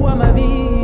wa ma vie.